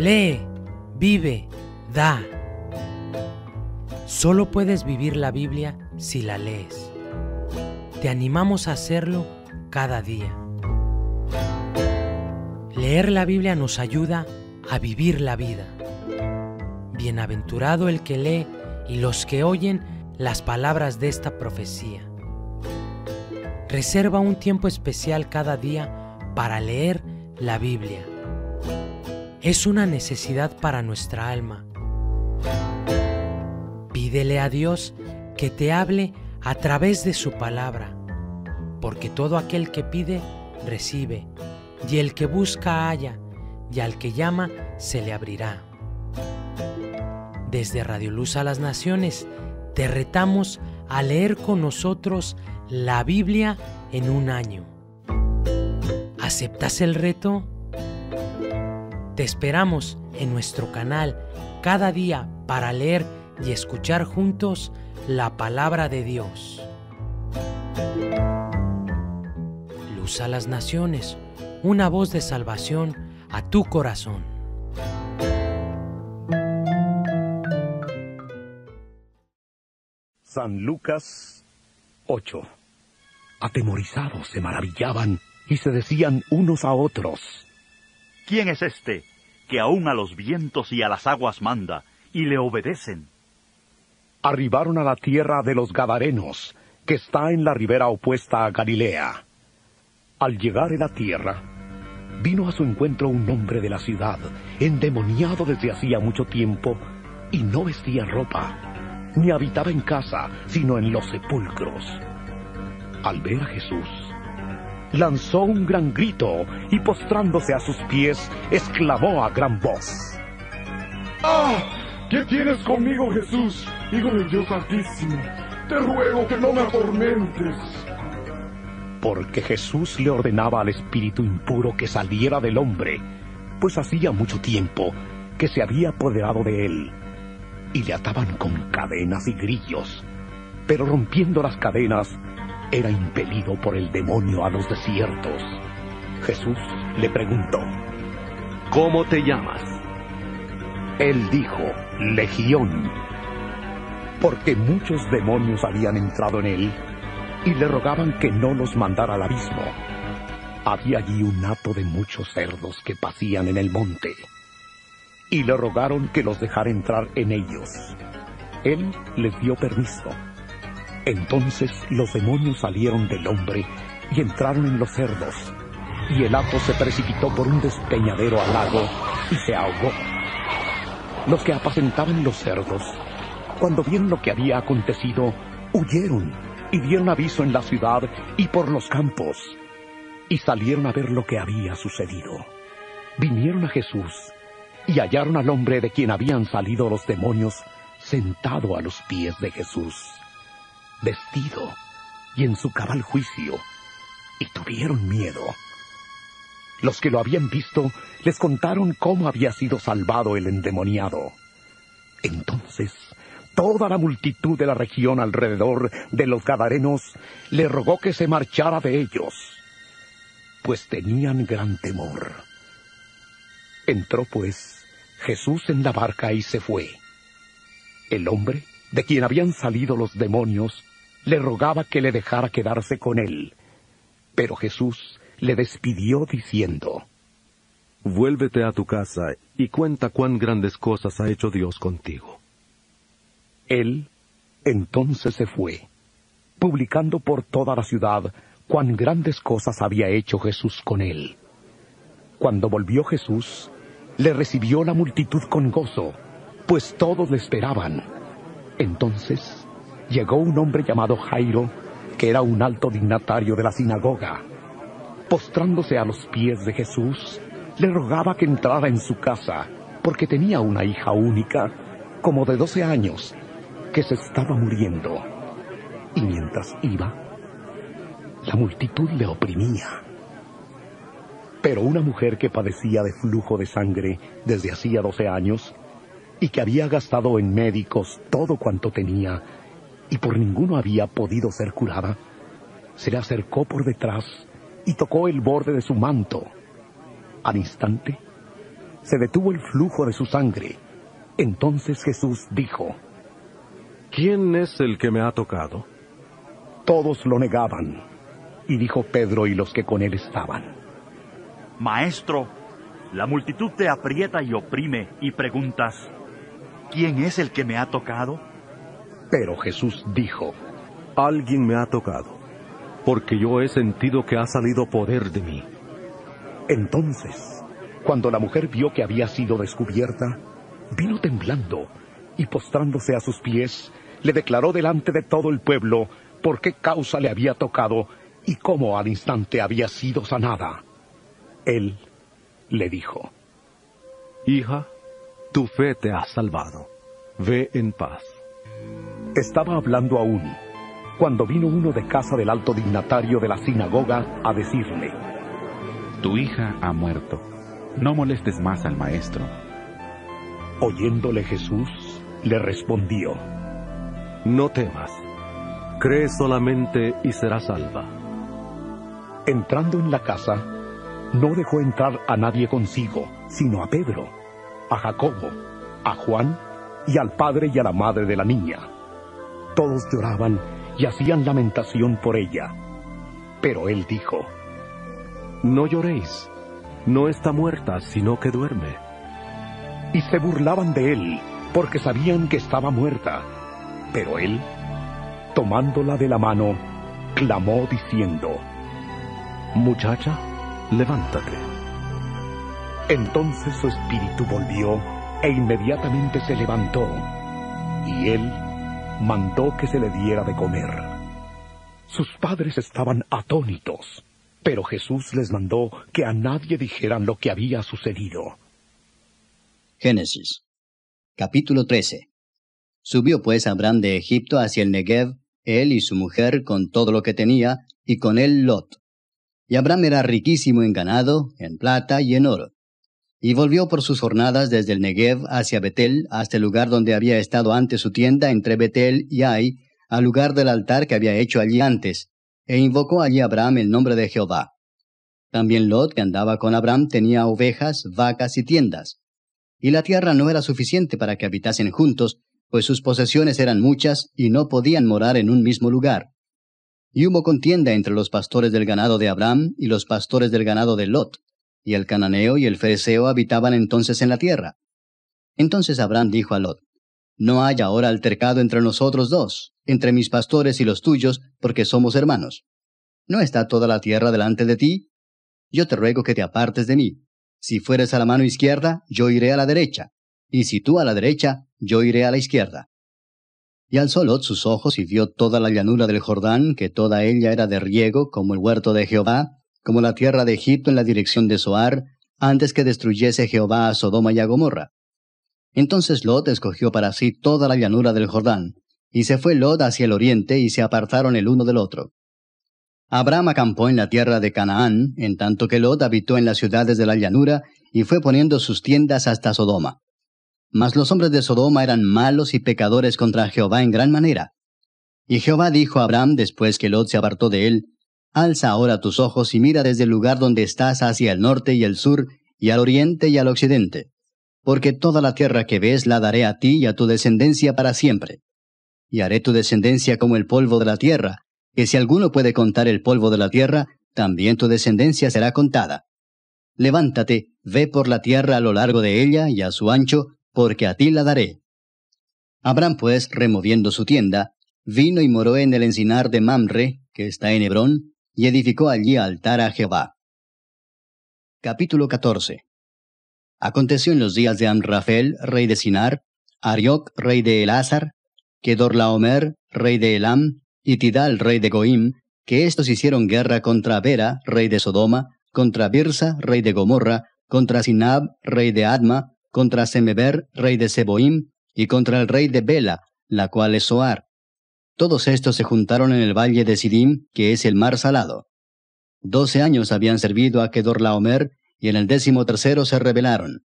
Lee, vive, da. Solo puedes vivir la Biblia si la lees. Te animamos a hacerlo cada día. Leer la Biblia nos ayuda a vivir la vida. Bienaventurado el que lee y los que oyen las palabras de esta profecía. Reserva un tiempo especial cada día para leer la Biblia. Es una necesidad para nuestra alma. Pídele a Dios que te hable a través de su palabra, porque todo aquel que pide, recibe, y el que busca halla, y al que llama se le abrirá. Desde Radio Luz a las Naciones, te retamos a leer con nosotros la Biblia en un año. ¿Aceptas el reto? Te esperamos en nuestro canal cada día para leer y escuchar juntos la palabra de Dios. Luz a las naciones, una voz de salvación a tu corazón. San Lucas 8 Atemorizados se maravillaban y se decían unos a otros, ¿quién es este que aún a los vientos y a las aguas manda y le obedecen? Arribaron a la tierra de los Gadarenos, que está en la ribera opuesta a Galilea. Al llegar en la tierra, vino a su encuentro un hombre de la ciudad, endemoniado desde hacía mucho tiempo, y no vestía ropa, ni habitaba en casa, sino en los sepulcros. Al ver a Jesús, lanzó un gran grito y postrándose a sus pies, exclamó a gran voz. ¡Ah! ¿Qué tienes conmigo, Jesús, Hijo del Dios Altísimo? Te ruego que no me atormentes. Porque Jesús le ordenaba al espíritu impuro que saliera del hombre, pues hacía mucho tiempo que se había apoderado de él, y le ataban con cadenas y grillos, pero rompiendo las cadenas, era impelido por el demonio a los desiertos. Jesús le preguntó, ¿Cómo te llamas? Él dijo, Legión, porque muchos demonios habían entrado en él y le rogaban que no los mandara al abismo. Había allí un hato de muchos cerdos que pasían en el monte, y le rogaron que los dejara entrar en ellos. Él les dio permiso. Entonces los demonios salieron del hombre y entraron en los cerdos, y el hato se precipitó por un despeñadero al lago y se ahogó. Los que apacentaban los cerdos, cuando vieron lo que había acontecido, huyeron y dieron aviso en la ciudad y por los campos, y salieron a ver lo que había sucedido. Vinieron a Jesús y hallaron al hombre de quien habían salido los demonios sentado a los pies de Jesús, vestido y en su cabal juicio, y tuvieron miedo. Los que lo habían visto les contaron cómo había sido salvado el endemoniado. Entonces toda la multitud de la región alrededor de los Gadarenos le rogó que se marchara de ellos, pues tenían gran temor. Entró pues Jesús en la barca y se fue. El hombre, de quien habían salido los demonios, le rogaba que le dejara quedarse con él. Pero Jesús le despidió diciendo, Vuélvete a tu casa y cuenta cuán grandes cosas ha hecho Dios contigo. Él entonces se fue, publicando por toda la ciudad cuán grandes cosas había hecho Jesús con él. Cuando volvió Jesús, le recibió la multitud con gozo, pues todos le esperaban. Entonces llegó un hombre llamado Jairo, que era un alto dignatario de la sinagoga. Postrándose a los pies de Jesús, le rogaba que entrara en su casa, porque tenía una hija única, como de doce años, que se estaba muriendo. Y mientras iba, la multitud le oprimía. Pero una mujer que padecía de flujo de sangre desde hacía doce años y que había gastado en médicos todo cuanto tenía y por ninguno había podido ser curada, se le acercó por detrás y tocó el borde de su manto. Al instante, se detuvo el flujo de su sangre. Entonces Jesús dijo, ¿Quién es el que me ha tocado? Todos lo negaban, y dijo Pedro y los que con él estaban, Maestro, la multitud te aprieta y oprime y preguntas, ¿quién es el que me ha tocado? Pero Jesús dijo, Alguien me ha tocado, porque yo he sentido que ha salido poder de mí. Entonces, cuando la mujer vio que había sido descubierta, vino temblando y postrándose a sus pies, le declaró delante de todo el pueblo por qué causa le había tocado y cómo al instante había sido sanada. Él le dijo, Hija, tu fe te ha salvado. Ve en paz. Estaba hablando aún, cuando vino uno de casa del alto dignatario de la sinagoga a decirle, Tu hija ha muerto. No molestes más al maestro. Oyéndole Jesús, le respondió, No temas. Cree solamente y serás salva. Entrando en la casa, no dejó entrar a nadie consigo, sino a Pedro, a Jacobo, a Juan y al padre y a la madre de la niña. Todos lloraban y hacían lamentación por ella. Pero él dijo, No lloréis. No está muerta, sino que duerme. y se burlaban de él, porque sabían que estaba muerta. Pero él, tomándola de la mano, clamó diciendo, Muchacha, levántate. Entonces su espíritu volvió e inmediatamente se levantó, y él mandó que se le diera de comer. Sus padres estaban atónitos, pero Jesús les mandó que a nadie dijeran lo que había sucedido. Génesis. Capítulo 13. Subió pues Abraham de Egipto hacia el Negev, él y su mujer con todo lo que tenía, y con él Lot. Y Abraham era riquísimo en ganado, en plata y en oro. Y volvió por sus jornadas desde el Negev hacia Betel, hasta el lugar donde había estado antes su tienda entre Betel y Ai, al lugar del altar que había hecho allí antes, e invocó allí Abraham el nombre de Jehová. También Lot, que andaba con Abraham, tenía ovejas, vacas y tiendas. Y la tierra no era suficiente para que habitasen juntos, pues sus posesiones eran muchas y no podían morar en un mismo lugar. Y hubo contienda entre los pastores del ganado de Abraham y los pastores del ganado de Lot, y el cananeo y el fereceo habitaban entonces en la tierra. Entonces Abraham dijo a Lot, No haya ahora altercado entre nosotros dos, entre mis pastores y los tuyos, porque somos hermanos. ¿No está toda la tierra delante de ti? Yo te ruego que te apartes de mí. Si fueres a la mano izquierda, yo iré a la derecha, y si tú a la derecha, yo iré a la izquierda. Y alzó Lot sus ojos y vio toda la llanura del Jordán, que toda ella era de riego, como el huerto de Jehová, como la tierra de Egipto en la dirección de Zoar, antes que destruyese Jehová a Sodoma y a Gomorra. Entonces Lot escogió para sí toda la llanura del Jordán, y se fue Lot hacia el oriente, y se apartaron el uno del otro. Abraham acampó en la tierra de Canaán, en tanto que Lot habitó en las ciudades de la llanura, y fue poniendo sus tiendas hasta Sodoma. Mas los hombres de Sodoma eran malos y pecadores contra Jehová en gran manera. Y Jehová dijo a Abraham después que Lot se apartó de él, Alza ahora tus ojos y mira desde el lugar donde estás hacia el norte y el sur, y al oriente y al occidente. Porque toda la tierra que ves la daré a ti y a tu descendencia para siempre. Y haré tu descendencia como el polvo de la tierra, que si alguno puede contar el polvo de la tierra, también tu descendencia será contada. Levántate, ve por la tierra a lo largo de ella y a su ancho, porque a ti la daré. Abraham pues, removiendo su tienda, vino y moró en el encinar de Mamre, que está en Hebrón, y edificó allí altar a Jehová. Capítulo 14 Aconteció en los días de Amrafel, rey de Sinar, Arioc, rey de Elázar, Kedorlaomer, rey de Elam, y Tidal, rey de Goim, que éstos hicieron guerra contra Bera, rey de Sodoma, contra Birsa, rey de Gomorra, contra Sinab, rey de Adma, contra Semeber, rey de Seboim, y contra el rey de Bela, la cual es Soar. Todos estos se juntaron en el valle de Sidim, que es el mar salado. Doce años habían servido a Kedorlaomer, y en el décimo tercero se rebelaron.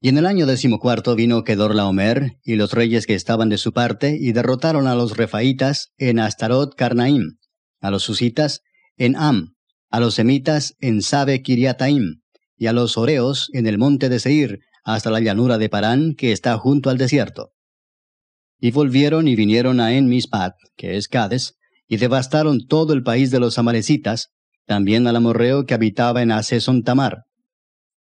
Y en el año decimocuarto vino Kedorlaomer y los reyes que estaban de su parte, y derrotaron a los refaitas en Astarot Carnaim, a los susitas en Am, a los semitas en Sabe Kiriataim, y a los Oreos en el monte de Seir, hasta la llanura de Parán, que está junto al desierto. Y volvieron y vinieron a Enmispat, que es Cades, y devastaron todo el país de los amalecitas, también al amorreo que habitaba en Asesón Tamar.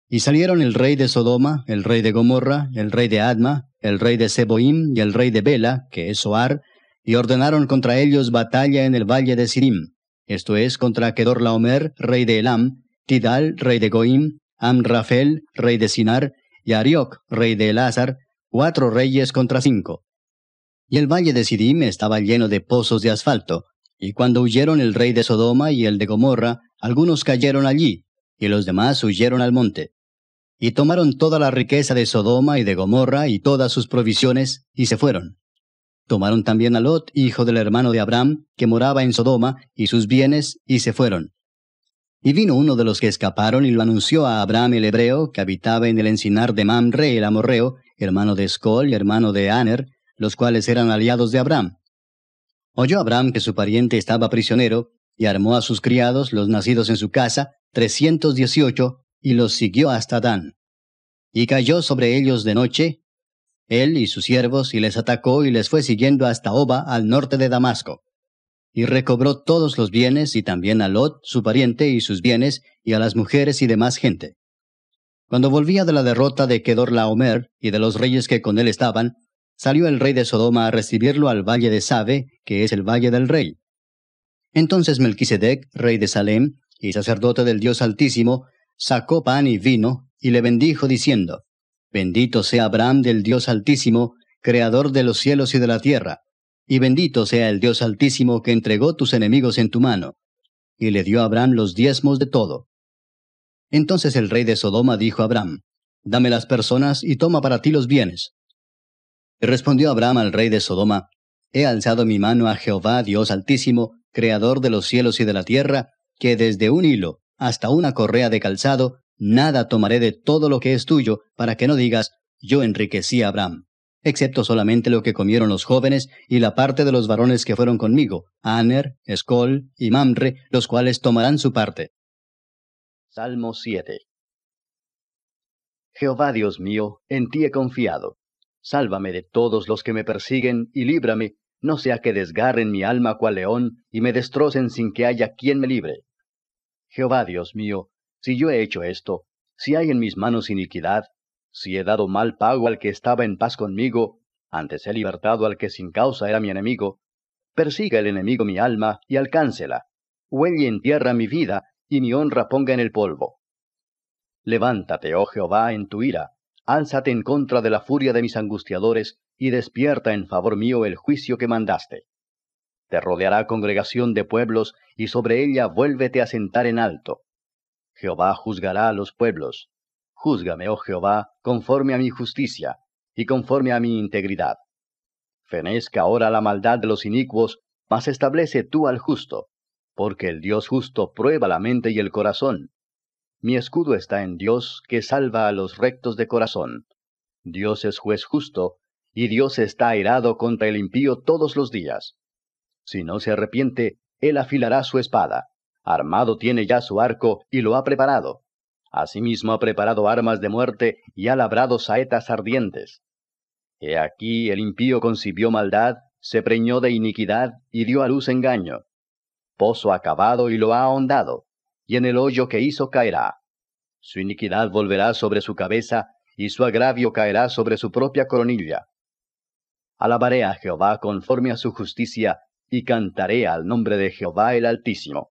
Y salieron el rey de Sodoma, el rey de Gomorra, el rey de Adma, el rey de Seboim y el rey de Bela, que es Soar, y ordenaron contra ellos batalla en el valle de Sirim, esto es contra Kedorlaomer, rey de Elam, Tidal, rey de Goim, Amrafel, rey de Sinar, y Arioc, rey de Elazar, cuatro reyes contra cinco. Y el valle de Sidim estaba lleno de pozos de asfalto, y cuando huyeron el rey de Sodoma y el de Gomorra, algunos cayeron allí, y los demás huyeron al monte. Y tomaron toda la riqueza de Sodoma y de Gomorra y todas sus provisiones, y se fueron. Tomaron también a Lot, hijo del hermano de Abraham, que moraba en Sodoma, y sus bienes, y se fueron. Y vino uno de los que escaparon y lo anunció a Abraham el hebreo, que habitaba en el encinar de Mamre el amorreo, hermano de Escol y hermano de Aner, los cuales eran aliados de Abraham. Oyó Abraham que su pariente estaba prisionero, y armó a sus criados, los nacidos en su casa, trescientos dieciocho, y los siguió hasta Dan. Y cayó sobre ellos de noche, él y sus siervos, y les atacó y les fue siguiendo hasta Oba, al norte de Damasco. Y recobró todos los bienes, y también a Lot, su pariente, y sus bienes, y a las mujeres y demás gente. Cuando volvía de la derrota de Kedorlaomer y de los reyes que con él estaban, salió el rey de Sodoma a recibirlo al valle de Sabe, que es el valle del rey. Entonces Melquisedec, rey de Salem, y sacerdote del Dios Altísimo, sacó pan y vino, y le bendijo diciendo, Bendito sea Abraham del Dios Altísimo, creador de los cielos y de la tierra, y bendito sea el Dios Altísimo que entregó tus enemigos en tu mano. Y le dio a Abraham los diezmos de todo. Entonces el rey de Sodoma dijo a Abraham, Dame las personas y toma para ti los bienes. Respondió Abraham al rey de Sodoma, He alzado mi mano a Jehová, Dios Altísimo, Creador de los cielos y de la tierra, que desde un hilo hasta una correa de calzado, nada tomaré de todo lo que es tuyo, para que no digas, yo enriquecí a Abraham, excepto solamente lo que comieron los jóvenes y la parte de los varones que fueron conmigo, Aner, Escol y Mamre, los cuales tomarán su parte. Salmo 7 Jehová Dios mío, en ti he confiado. Sálvame de todos los que me persiguen y líbrame, no sea que desgarren mi alma cual león y me destrocen sin que haya quien me libre. Jehová Dios mío, si yo he hecho esto, si hay en mis manos iniquidad, si he dado mal pago al que estaba en paz conmigo, antes he libertado al que sin causa era mi enemigo, persiga el enemigo mi alma y alcáncela, huelle en tierra mi vida y mi honra ponga en el polvo. Levántate, oh Jehová, en tu ira, Álzate en contra de la furia de mis angustiadores, y despierta en favor mío el juicio que mandaste. Te rodeará congregación de pueblos, y sobre ella vuélvete a sentar en alto. Jehová juzgará a los pueblos. Júzgame, oh Jehová, conforme a mi justicia, y conforme a mi integridad. Fenezca ahora la maldad de los inicuos, mas establece tú al justo, porque el Dios justo prueba la mente y el corazón, mi escudo está en Dios, que salva a los rectos de corazón. Dios es juez justo, y Dios está airado contra el impío todos los días. Si no se arrepiente, él afilará su espada. Armado tiene ya su arco, y lo ha preparado. Asimismo ha preparado armas de muerte, y ha labrado saetas ardientes. He aquí el impío concibió maldad, se preñó de iniquidad, y dio a luz engaño. Pozo acabado y lo ha ahondado y en el hoyo que hizo caerá. Su iniquidad volverá sobre su cabeza, y su agravio caerá sobre su propia coronilla. Alabaré a Jehová conforme a su justicia, y cantaré al nombre de Jehová el Altísimo.